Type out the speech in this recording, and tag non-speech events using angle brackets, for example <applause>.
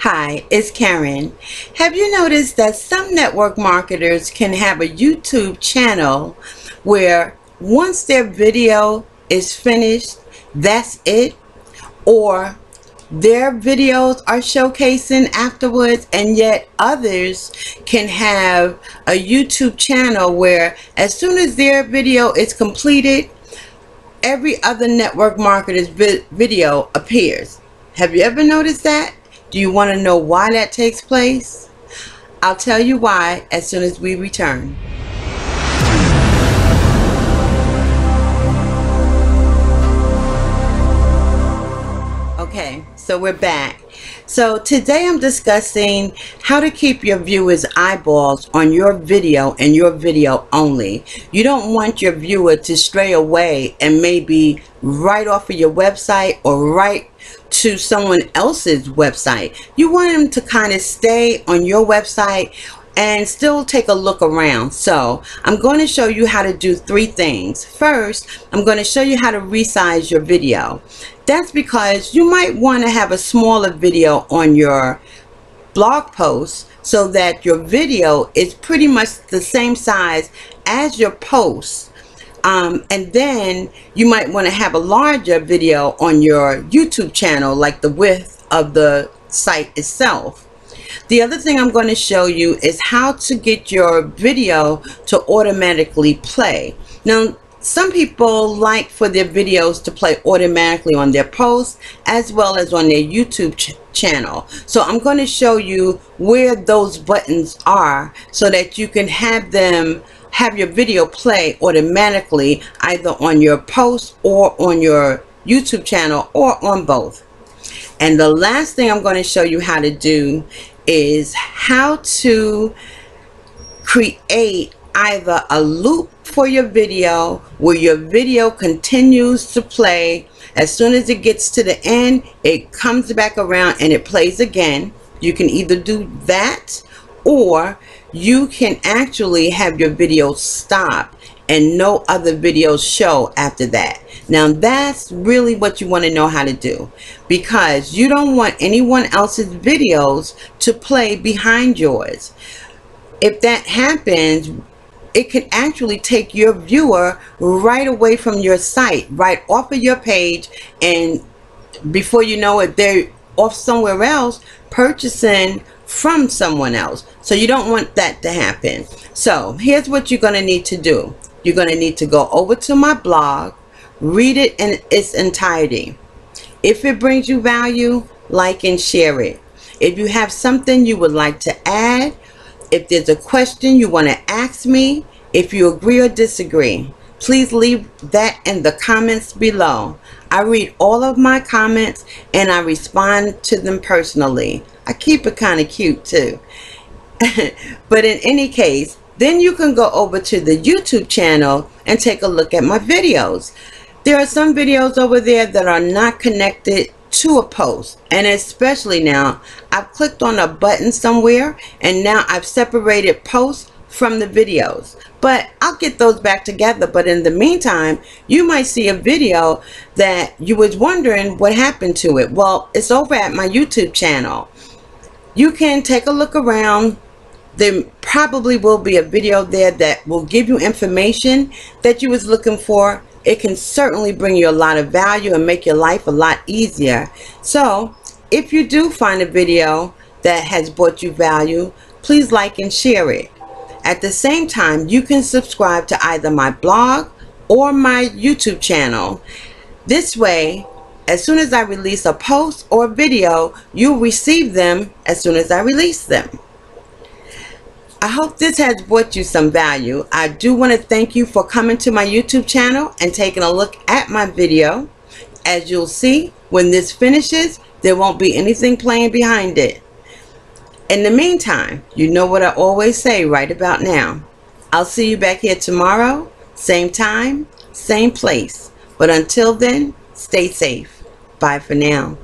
Hi, it's Kaaren. Have you noticed that some network marketers can have a YouTube channel where once their video is finished, that's it? Or their videos are showcasing afterwards and yet others can have a YouTube channel where as soon as their video is completed, every other network marketer's vi video appears. Have you ever noticed that? Do you want to know why that takes place? I'll tell you why as soon as we return. Okay, so we're back. So today I'm discussing how to keep your viewers eyeballs on your video and your video only. You don't want your viewer to stray away and maybe right off of your website or right to someone else's website. You want them to kind of stay on your website and still take a look around. So I'm going to show you how to do three things. First, I'm going to show you how to resize your video. That's because you might want to have a smaller video on your blog post so that your video is pretty much the same size as your post. Um, and then you might want to have a larger video on your YouTube channel like the width of the site itself. The other thing I'm going to show you is how to get your video to automatically play. Now, some people like for their videos to play automatically on their posts as well as on their YouTube ch channel. So I'm going to show you where those buttons are so that you can have them have your video play automatically either on your post or on your YouTube channel or on both. And the last thing I'm going to show you how to do is how to create either a loop for your video where your video continues to play as soon as it gets to the end it comes back around and it plays again you can either do that or you can actually have your video stop and no other videos show after that. Now that's really what you want to know how to do because you don't want anyone else's videos to play behind yours. If that happens, it can actually take your viewer right away from your site, right off of your page and before you know it, they're off somewhere else purchasing from someone else. So you don't want that to happen. So here's what you're going to need to do you're going to need to go over to my blog, read it in its entirety. If it brings you value, like and share it. If you have something you would like to add, if there's a question you want to ask me, if you agree or disagree, please leave that in the comments below. I read all of my comments and I respond to them personally. I keep it kind of cute too. <laughs> but in any case, then you can go over to the YouTube channel and take a look at my videos. There are some videos over there that are not connected to a post and especially now I've clicked on a button somewhere and now I've separated posts from the videos but I'll get those back together but in the meantime you might see a video that you was wondering what happened to it well it's over at my YouTube channel you can take a look around. There probably will be a video there that will give you information that you was looking for. It can certainly bring you a lot of value and make your life a lot easier. So if you do find a video that has brought you value please like and share it. At the same time you can subscribe to either my blog or my YouTube channel. This way as soon as I release a post or video you'll receive them as soon as I release them I hope this has brought you some value. I do want to thank you for coming to my YouTube channel and taking a look at my video. As you'll see, when this finishes, there won't be anything playing behind it. In the meantime, you know what I always say right about now. I'll see you back here tomorrow, same time, same place. But until then, stay safe. Bye for now.